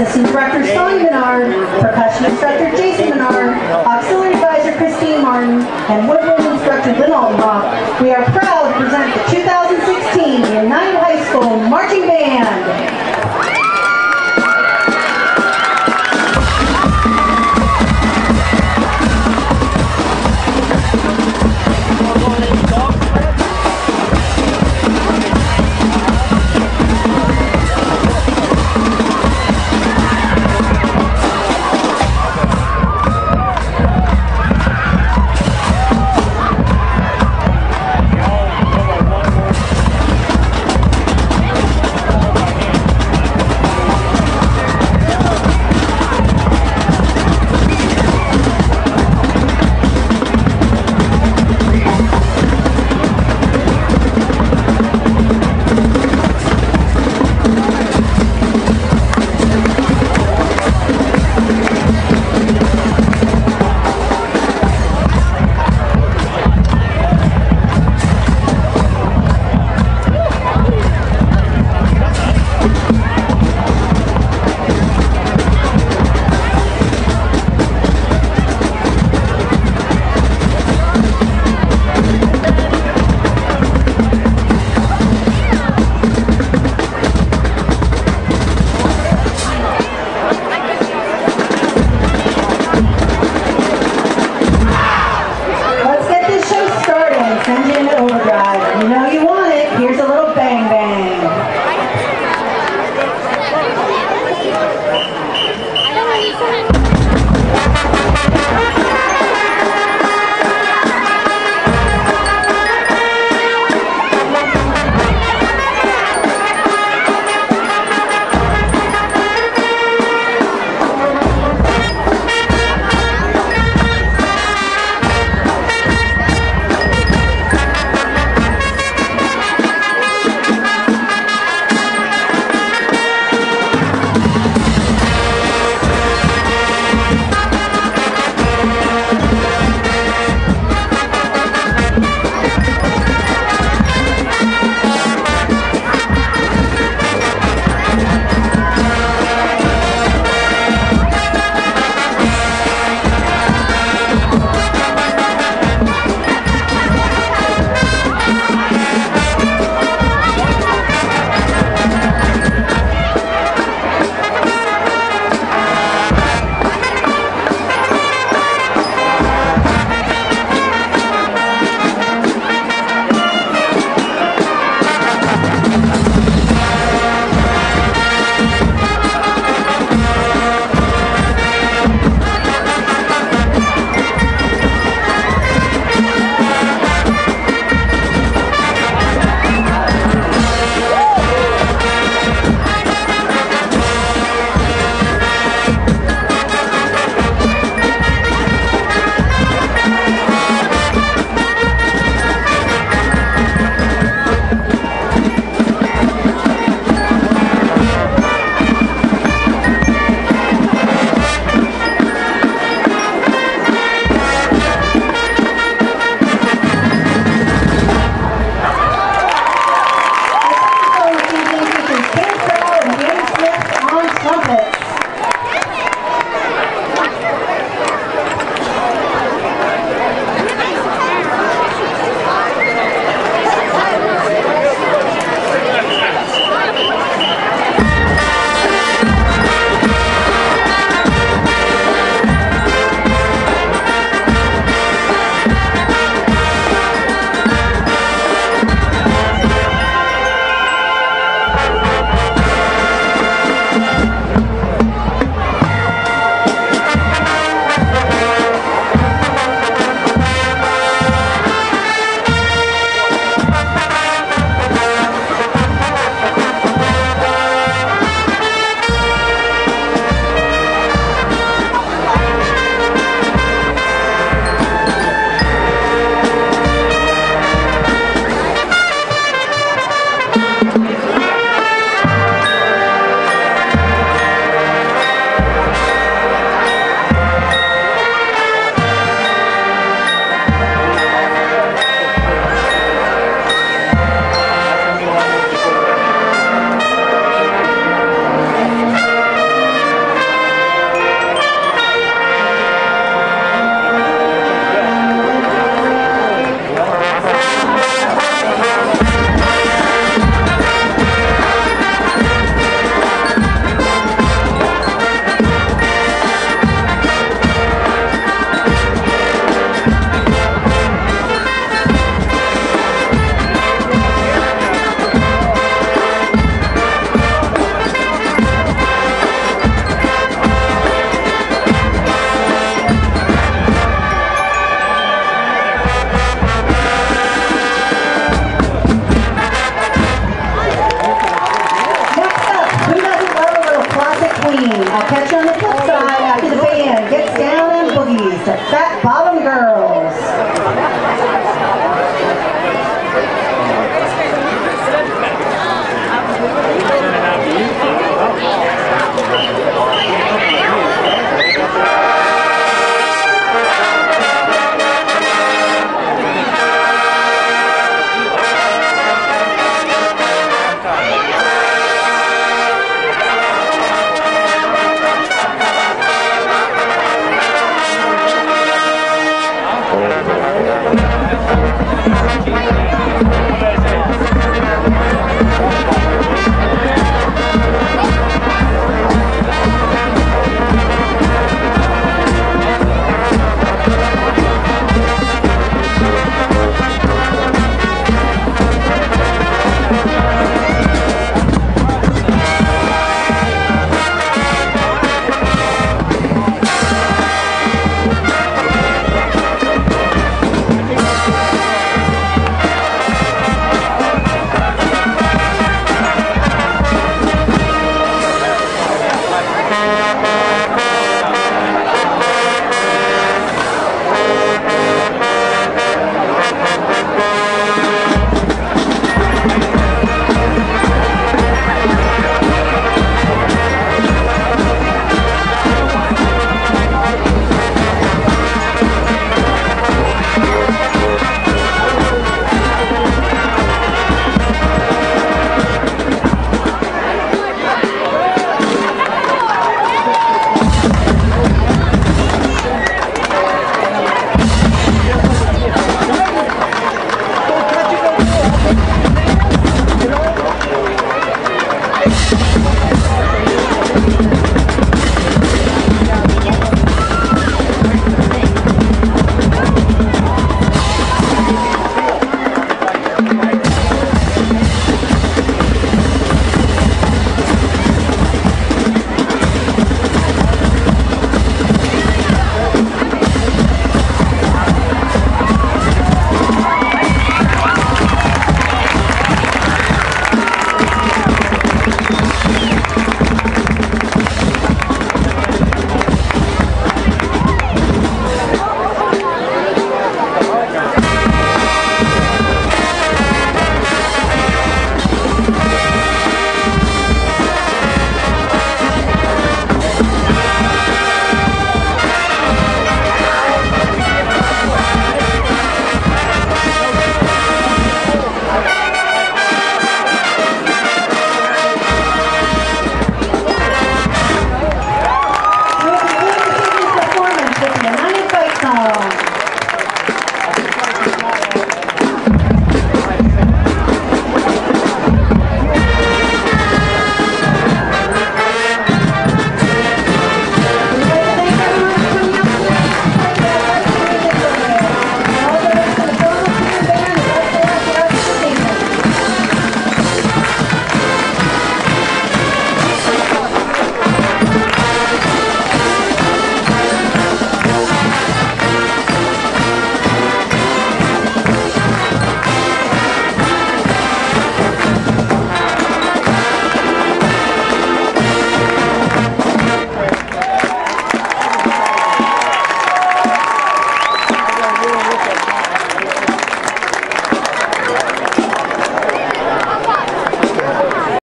Assistant Director Sean Menard, Percussion Instructor Jason Menard, Auxiliary Advisor Christine Martin, and Woodwind Instructor Lynn Altenbach. We are proud to present the 2016 United High School Marching Band.